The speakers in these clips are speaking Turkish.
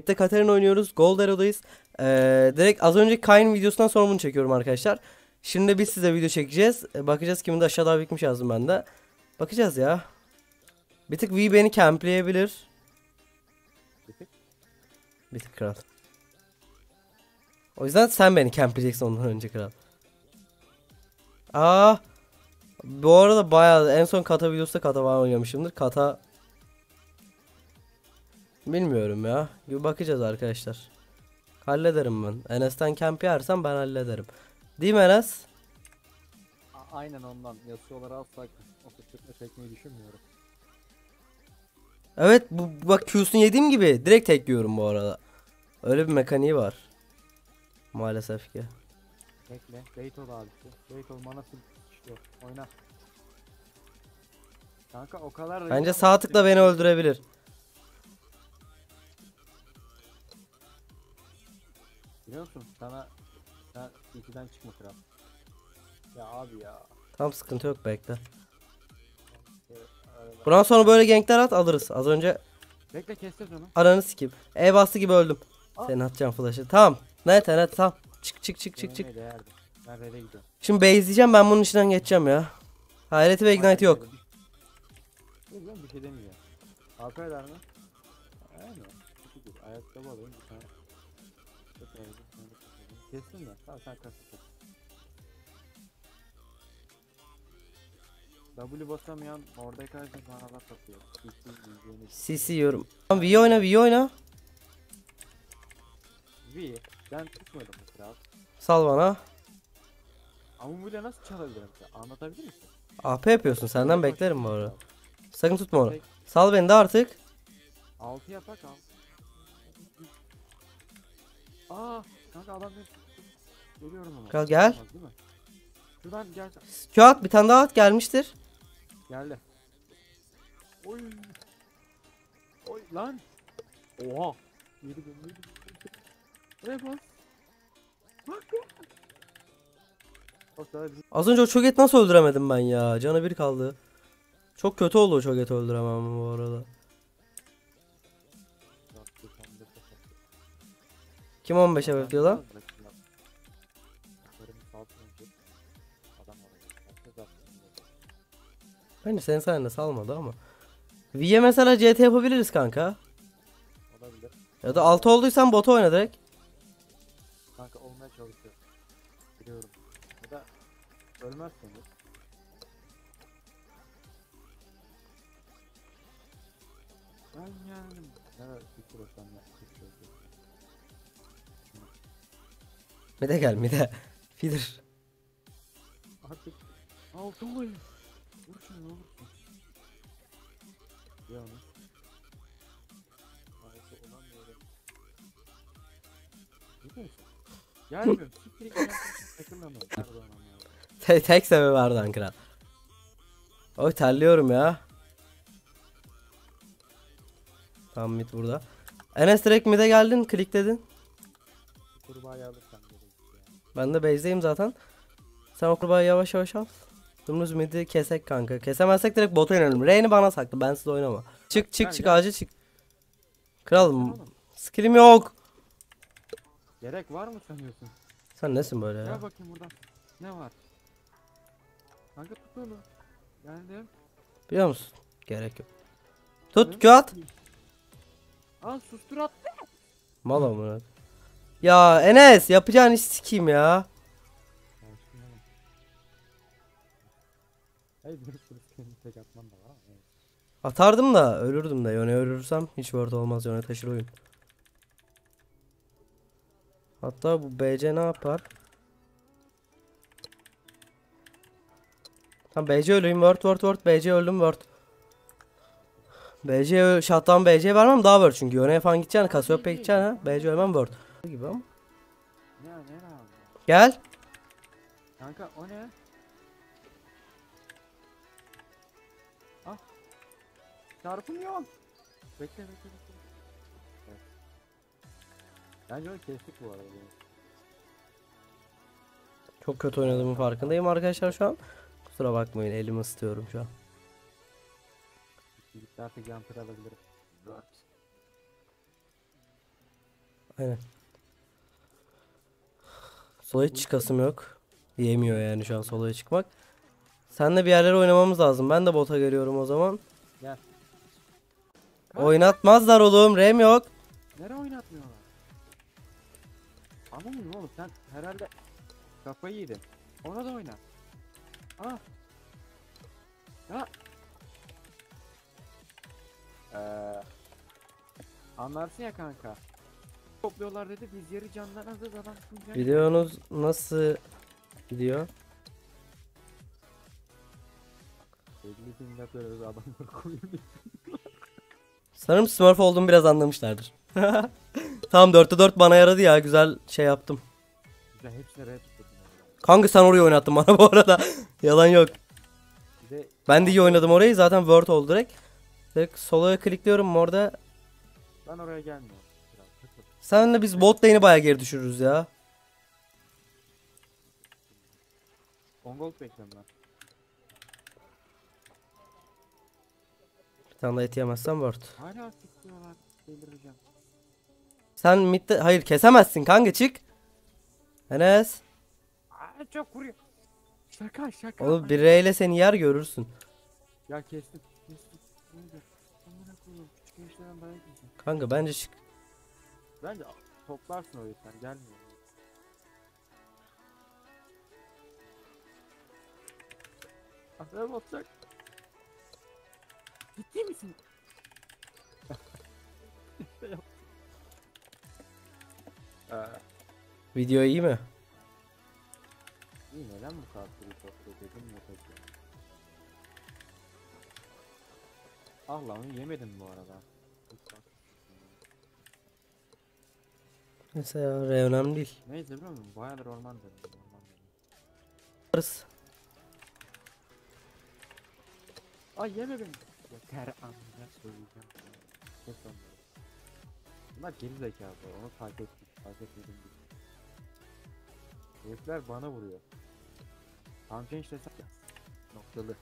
Birlikte Katarina oynuyoruz. Gold Arrow'dayız. Ee, direkt az önce Kayn videosundan sonra bunu çekiyorum arkadaşlar. Şimdi biz size video çekeceğiz. Ee, bakacağız kimin de aşağıda birikmiş yazdım ben de. Bakacağız ya. Bir tık V beni campleyebilir. Bir tık kral. O yüzden sen beni campleyeceksin ondan önce kral. Aa. Bu arada bayağı en son kata videosunda kata var oynamışımdır. Kata Bilmiyorum ya. Bir bakacağız arkadaşlar. Hallederim ben. Enes'ten camp yersem ben hallederim. Değil mi Enes? A- Aynen ondan. Yasuo'ları alsak o fırsatla çekmeyi düşünmüyorum. Evet bu bak Q'sunu yediğim gibi direkt tek yiyorum bu arada. Öyle bir mekaniği var. Maalesef ki. Bekle. Bait ol abisi. Bait ol mana. İşte oyna. Kanka o kadar da Bence yok sağ tıkla beni öldürebilir. Biliyor musun? Sana sen ikiden çıkma kral. Ya abi ya. Tam sıkıntı yok bekle. Arada- Bundan sonra böyle gankler at alırız. Az önce Bekle keseceğiz onu. aranı sikeyim. E bastı gibi öldüm. Aa. Senin atacağım flash'ı. Tamam. Net net tamam. Çık çık çık çık çık. Denemeye değerdi. Ben red'e gidiyorum. Şimdi base'leyeceğim ben bunun içinden geçeceğim ya. Hayreti ve ignite yok. Yok lan bir şey demiyor. AP eder mi? Aynen. Kötü değil. Kestin mi? Tamam sen kasıp W basamayan Mordekaiser bana laf atıyor. Hiç bildiğini. CC yiyorum. Tamam V oyna V oyna. V, ben tutmadım bu kral. Sal bana. Ama böyle nasıl çalabilirim ki? Anlatabilir misin? AP yapıyorsun senden beklerim bu arada. Sakın tutma onu. Sal beni de artık. Altı yapak al. Aa, kanka adam beni tuttu. Geliyorum ama. Kral gel. Olmaz, değil mi? Şuradan gel. Q at bir tane daha at gelmiştir. Geldi. Oy. Oy lan. Oha. Yedi gün yedi. Buraya bas. Bak. Bak Az önce o çoget nasıl öldüremedim ben ya. Canı bir kaldı. Çok kötü oldu o çoget öldüremem bu arada. Kim 15'e bekliyor lan? Bence senin sayende salmadı ama. V'ye mesela CT yapabiliriz kanka. Olabilir. Ya da 6 olduysan bota oyna direkt. Kanka olmaya çalışıyor. Biliyorum. Ya da ölmezseniz. Ben geldim. Evet, bir kere sen yaptık şöyle. Mide gel mide. Feeder. Artık altın koyun. Vur şunu olursun. Ya? Gelmiyor. Te tek sebebi vardı kral. Oy terliyorum ya. Tamam mid burada. Enes direkt mid'e geldin klikledin. Böyle yani. Ben de base'deyim zaten. Sen o kurbağayı yavaş yavaş al. Dümdüz mid'i kesek kanka. Kesemezsek direkt bota inelim. Reyni bana saklı. Ben siz oynama. Çık çık çık gel. acil çık. Kral Oğlum, skill'im yok. Gerek var mı sanıyorsun? Sen nesin böyle ya? Gel bakayım buradan. Ne var? Kanka tut onu. Geldim. Biliyor musun? Gerek yok. Tut at. Al sustur at. Mal amına. Ya Enes yapacağın iş sikeyim ya. Atardım da ölürdüm de. Yone ölürsem hiç word olmaz. Yone taşır oyun. Hatta bu BC ne yapar? Tamam BC öleyim. Word word word. BC öldüm word. BC shutdown BC vermem daha word çünkü. Yone'ye falan gideceksin. Cassiopeia gideceksin ha. BC ölmem word. Gibi ama. Ne ne abi? Gel. Kanka o ne? Ah. Çarpılıyor. Bekle bekle bekle. Evet. Bence onu kestik bu arada. Çok kötü oynadığımın farkındayım arkadaşlar şu an. Kusura bakmayın elimi ısıtıyorum şu an. Artık jumper alabilirim. Aynen. Sola hiç çıkasım yok. Yemiyor yani şu an solaya çıkmak. Senle bir yerlere oynamamız lazım. Ben de bota geliyorum o zaman. Gel. Oynatmazlar oğlum. Rem yok. Nereye oynatmıyorlar? Anlamıyorum oğlum sen herhalde kafayı yedin. Ona da oyna. Aa. Ya. Ee, anlarsın ya kanka. Topluyorlar dedi biz yarı candan azız adam. Biliyorsunuz nasıl gidiyor? 50 bin lira böyle adamları koyuyor. Sanırım Smurf olduğumu biraz anlamışlardır. tamam 4'te 4 bana yaradı ya. Güzel şey yaptım. Güzel hepsini red. Kanka sen orayı oynattın bana bu arada. Yalan yok. Bir de Ben de iyi oynadım orayı. Zaten word oldu direkt. Direkt solaya klikliyorum orada. ben oraya gelmiyorum. Senle biz bot lane'i bayağı geri düşürürüz ya. Ongold bekliyorum ben. Bir tane daha et yemezsem word. Hala sıkıyorlar. Delireceğim. Sen midde... Hayır kesemezsin kanka çık. Enes. Aa çok vuruyor. Şaka şaka. Oğlum bir R ile seni yer görürsün. Ya kestim. Kestim. Neydi? Amına koyayım. Küçük gençlerden dayak yesin. Kanka bence çık. Bence toplarsın orayı sen gelmiyor. Aferin atacak. Ciddi misin? Ee, Video iyi mi? iyi neden bu kadar sürü topluyor dedim ya peki. Ah lan onu yemedim bu arada. Hiç bak- Neyse ya R önemli değil. Neyse biliyor musun? Bayağıdır orman dedim. Orman dedim. Yaparız. Ay yeme beni. Yeter amına söyleyeceğim. Kes onları. Bunlar geri zekalı. Onu fark ettik. Fark etmedim gibi. Herifler bana vuruyor. Change desem ya. Noktalı.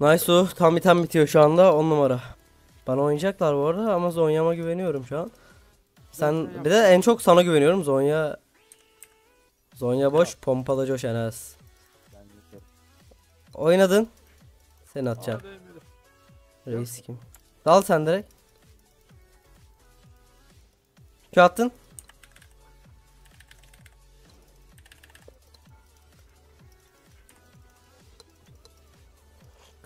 Nice o. Tam item bitiyor şu anda. 10 numara. Bana oynayacaklar bu arada ama Zonya'ma güveniyorum şu an. Sen bir de en çok sana güveniyorum. Zonya Zonya boş, pompada coş. Ben yeterim. Oynadın. Seni atacağım. Reis kim? Dal sen direkt. Q attın.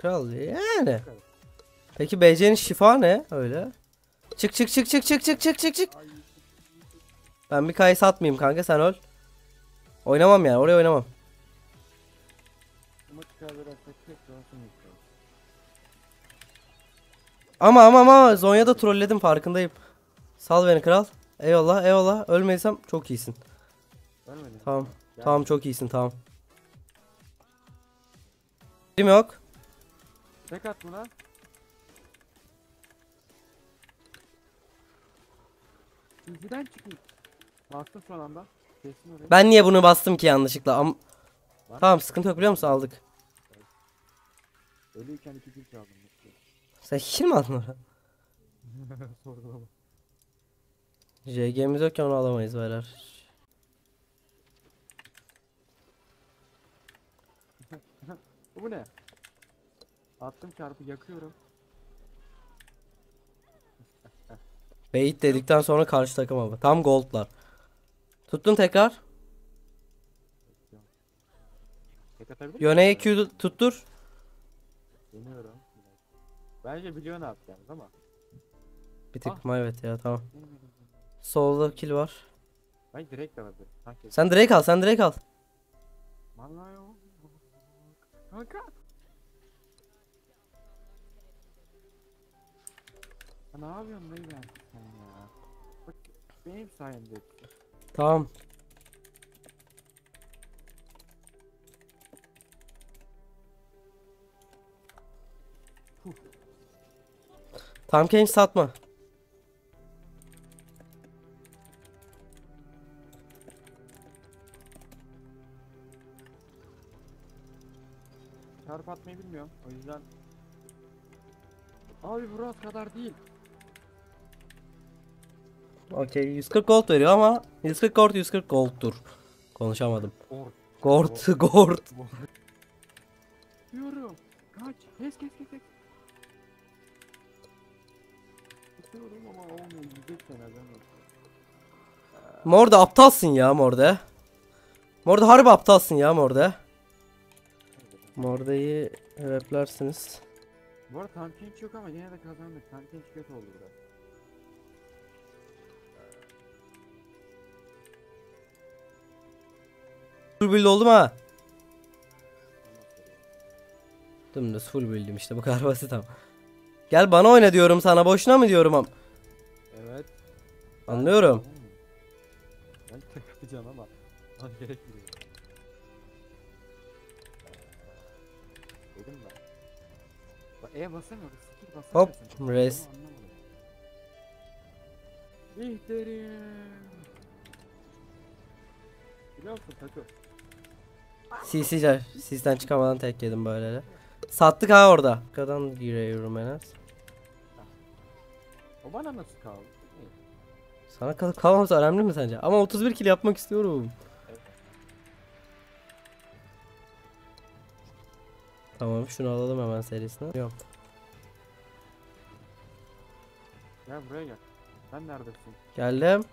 Kral yani. Peki BC'nin şifa ne öyle? Çık çık çık çık çık çık çık çık çık. Ben bir kayıs atmayayım kanka sen öl. Oynamam yani oraya oynamam. Ama ama ama Zonya'da trolledim farkındayım. Sal beni kral. Eyvallah eyvallah. Ölmediysem çok iyisin. Ölmedin. Tamam. Tamam çok iyisin tamam. Kim yok? Tek at buna. Çizgiden çıkayım. Bastım son anda. Kesin. Ben niye bunu bastım ki yanlışlıkla? Am Lan. tamam sıkıntı yok biliyor musun aldık. Ölüyken iki kill çaldım. Sen kim aldın oraya? Sorgulama. JG'miz yok ki onu alamayız beyler. Bu ne? Attım çarpı yakıyorum. Bait dedikten sonra karşı takım abi. Tam goldlar. Tuttun tekrar. Tek atabilir Yöneye? Q tuttur. Deniyorum. Bence biliyor ne yapacağımız ama. Bir tık Ah. evet ya tamam. Solda kill var. Ben direkt alabilirim. Sanki. Sen direkt al sen direkt al. Vallahi o. Kanka. Ne yapıyorsun dayı ben sen ya? Bak benim sayemde. Tamam. Tam genç satma. çarp atmayı bilmiyorum. O yüzden Abi Murat kadar değil. Okey 140 gold veriyor ama 140 gold 140 gold'tur. Konuşamadım. Gold gold. Diyorum. Kaç. Kes kes kes. Tutuyorum ama olmuyor. Seni adam. Morda aptalsın ya Morda. Morda harbi aptalsın ya Morda. Morda'yı replersiniz. Bu arada tank yok ama yine de kazandık. Tank kötü oldu biraz. Full build oldum ha. Dümdüz full build'im işte bu kadar basit ama. Gel bana oyna diyorum sana boşuna mı diyorum am. Evet. Anlıyorum. Ben takılacağım ama. Lan gerekmiyor. Dedim ben. Bak E basamıyoruz. Skill Hop, basamıyorsun. res. Onu anlamadım. Bihter'im. Biliyor musun takı? CC'ler. Sizden çıkamadan tek yedim böyle. Sattık ha orada. Kadan giriyorum en az. O bana nasıl kaldı? Sana kalıp kalmaması önemli mi sence? Ama 31 kill yapmak istiyorum. Tamam şunu alalım hemen serisine. Yok. Gel buraya gel. Sen neredesin? Geldim.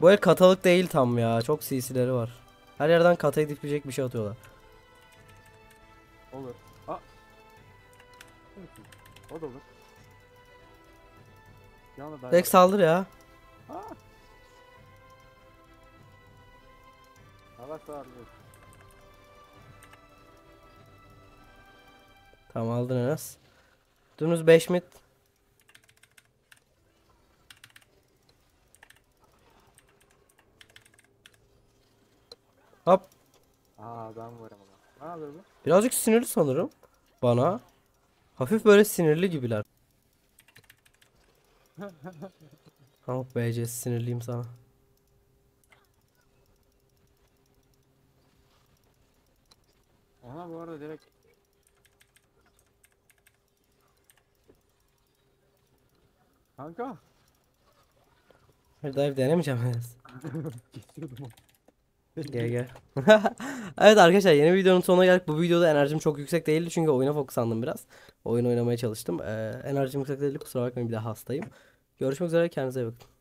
Bu el katalık değil tam ya. Çok CC'leri var. Her yerden katayı dipleyecek bir şey atıyorlar. Olur. Aa. O da olur. Direkt saldır ya. Aa. Var dur. Tamam aldın Enes. Dümdüz 5 mid. Hop. Aa ben varım ama. Ne yapıyor bu? Birazcık sinirli sanırım. Bana. Hafif böyle sinirli gibiler. Tamam BC sinirliyim sana. Ona bu arada direkt Kanka Bir dive denemeyeceğim Enes. kesiyordum onu. Gel gel. evet arkadaşlar yeni videonun sonuna geldik. Bu videoda enerjim çok yüksek değildi çünkü oyuna fokuslandım biraz. Oyun oynamaya çalıştım. Ee, enerjim yüksek değildi kusura bakmayın bir daha hastayım. Görüşmek üzere kendinize iyi bakın.